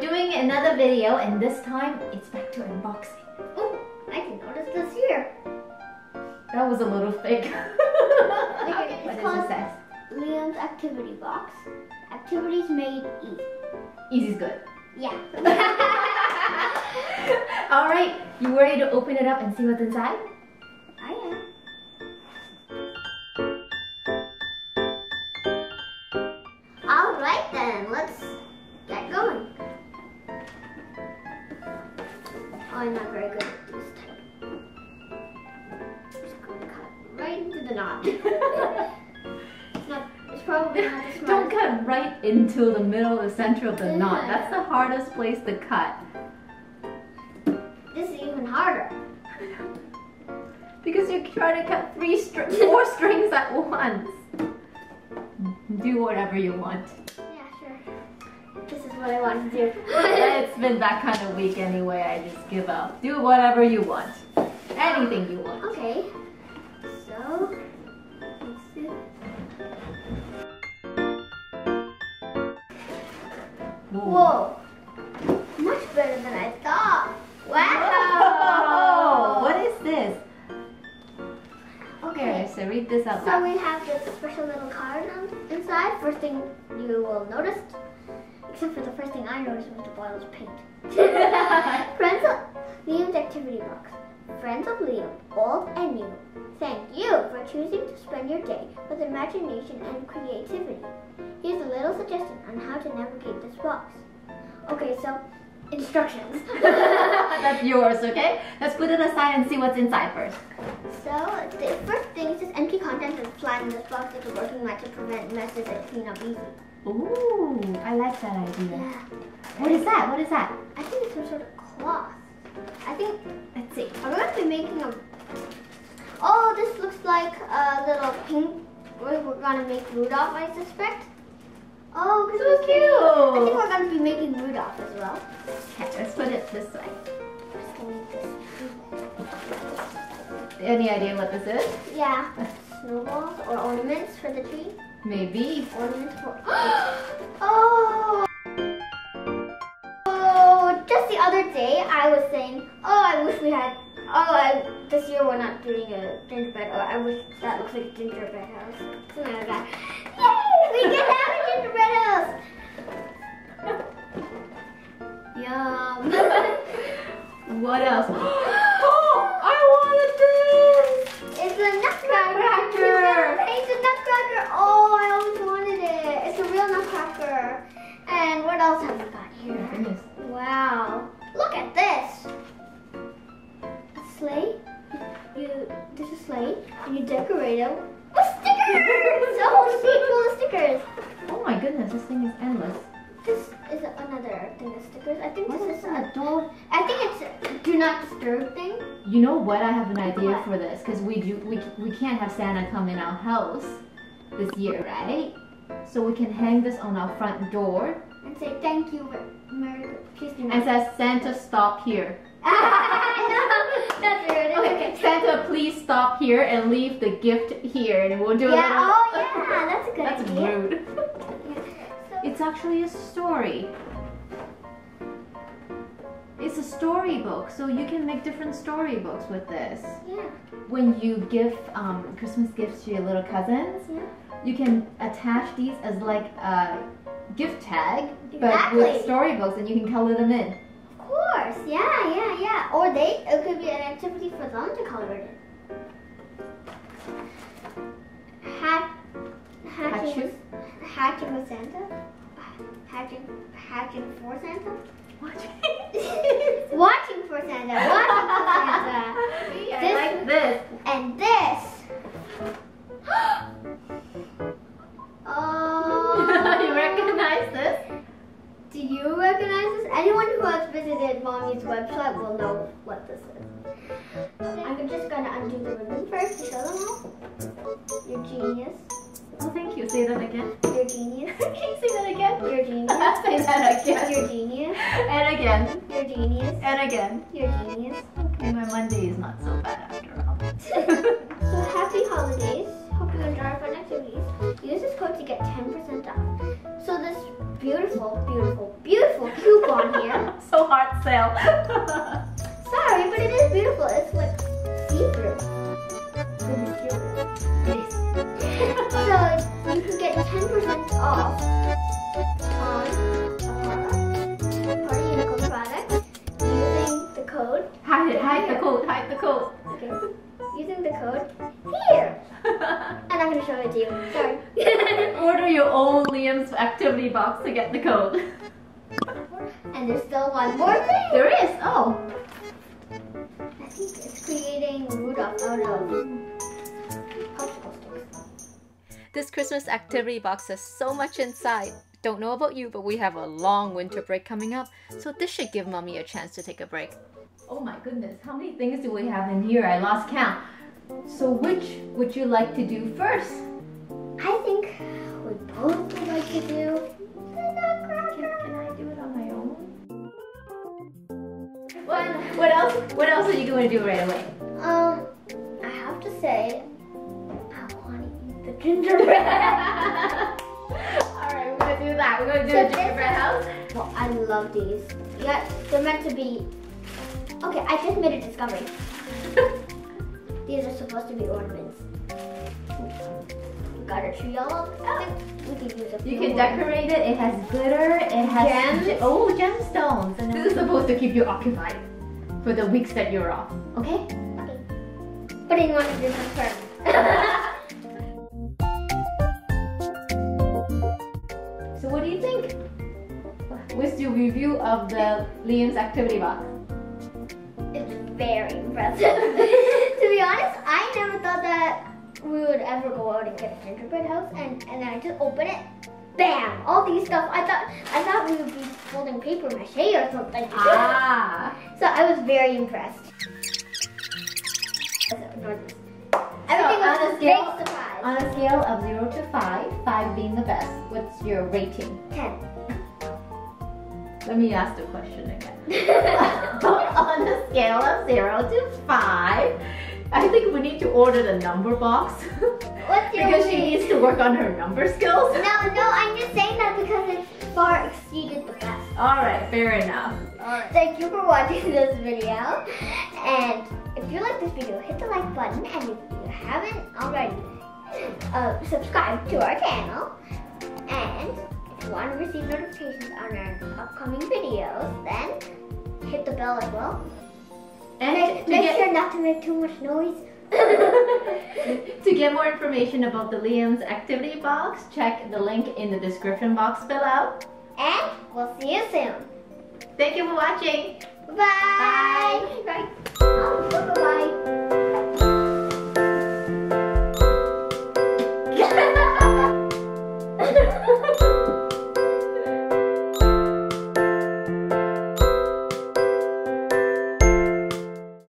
we're doing another video and this time it's back to unboxing. Oh, I can notice this here. That was a little fake. Okay, at what does it say? Liam's activity box. Activities made easy. Easy's good. Yeah. All right, you ready to open it up and see what's inside? I'm not very good at this type. I'm Just going to cut right into the knot. it's not. It's probably not the Don't cut right into the middle, of the center of the knot. That's the hardest place to cut. This is even harder. Because you're trying to cut three str four strings at once. Do whatever you want. What I want to do. it's been that kind of week anyway. I just give up. Do whatever you want. Anything you want. Okay. So, let's. Whoa. Much better than I thought. Wow. Oh, what is this? Okay. So read this out So we have this special little card on inside. First thing you will notice, except for the first thing I noticed was the bottle of paint. Friends of Liam's activity box. Friends of Liam, old and new. Thank you for choosing to spend your day with imagination and creativity. Here's a little suggestion on how to navigate this box. Okay, so instructions. That's yours, okay? Let's put it aside and see what's inside first. So the first thing is just empty contents and flatten this box with a working mat to prevent messes and clean up easy. Ooh, I like that idea. Yeah. What is that? What is that? I think it's some sort of cloth. I think Let's see. I'm gonna be making a. Oh, this looks like a little pink. We're we're gonna make Rudolph, I suspect. Oh, So I think we're gonna be making Rudolph as well. Okay, let's put it this way. Just gonna make this. Any idea what this is? Yeah, snowballs or ornaments for the tree. Maybe. Oh. Oh, just the other day I was saying, oh, I wish we had. Oh, I, this year we're not doing a gingerbread. Or I wish that looks like a gingerbread house. Something like that. What else have we got Oh here? Wow. Look at this. A sleigh. You there's a sleigh and you decorate it with stickers. a whole sheet full of stickers. Oh my goodness, this thing is endless. This is another thing of stickers. I think What this is is a, door? I think it's a do not disturb thing. You know what? I have an idea What? for this because we do we we can't have Santa come in our house this year, right? So we can hang this on our front door And say thank you, Merry do and says Santa stop here. no, that's weird. Okay, Santa please stop here and leave the gift here, and we'll do a Yeah. little. Oh yeah, that's a good That's idea. rude. So, It's actually a story. It's a storybook, so you can make different storybooks with this. yeah. When you give um, Christmas gifts to your little cousins, Yeah. you can attach these as like a gift tag, but with storybooks, and you can color them in. Of course, yeah, yeah, yeah. Or they, it could be an activity for them to color it in. Hat, hatching, Hatching? with, Santa. Hatching, hatching for Santa. Watching for I'm just gonna undo the ribbon first to show them all. You're genius. Oh, thank you. Say that again. You're genius. Can you say that again? You're genius. say that again. You're genius. And again. You're genius. And again. You're genius. Okay, my Monday is not so bad after all. So happy holidays. Hope you enjoy our fun activities. Use this code to get 10% off. So this beautiful, beautiful, beautiful coupon here. so hard sell. It is beautiful. It's like see-through. so you can get 10% off on a Party Unicorn product using the code. hide it, hide the code, hide the code. Okay. Using the code here. And I'm not gonna show it to you. Sorry. Order your own Liam's activity box to get the code. and there's still one more thing. There is, oh. I think it's creating Rudolph out of popsicle sticks. This Christmas activity box has so much inside. Don't know about you, but we have a long winter break coming up, so this should give mommy a chance to take a break. Oh my goodness, how many things do we have in here? I lost count. So which would you like to do first? I think we both would like to do What, else? What else are you going to do right away? Um, I have to say, I want to eat the gingerbread. All right, we're gonna do that. We're gonna do So a gingerbread house. well, I love these. Yeah, they're meant to be. Okay, I just made a discovery. These are supposed to be ornaments. We got a tree all up. I think we could use a You can decorate it. It has glitter. It has Gems. ge- oh gemstones. And this is supposed to keep you occupied for the weeks that you're off. Okay. Okay. What do you want to do first? So what do you think? What's your review of the Liam's activity box? It's very impressive. to be honest, I never thought that we would ever go out and get a gingerbread house, and and then I just open it, bam, all these stuff. I thought I thought we would be folding paper mache or something. Ah. so I was very impressed. Everything on was a a big scale- surprise. On a scale of zero to five, five being the best, what's your rating? Ten. Let me ask the question again. on a scale of zero to five, I think we need to order the number box What's your because she rating? needs to work on her number skills. No, no, I'm just saying that because it far exceeded the best. All right, fair enough. Thank you for watching this video. And if you like this video, hit the like button. And if you haven't already, uh, subscribe to our channel. And if you want to receive notifications on our upcoming videos, then hit the bell as well. And Make, make get sure not to make too much noise. to get more information about the Liam's activity box, check the link in the description box below. and we'll see you soon. Thank you for watching. Bye. Bye.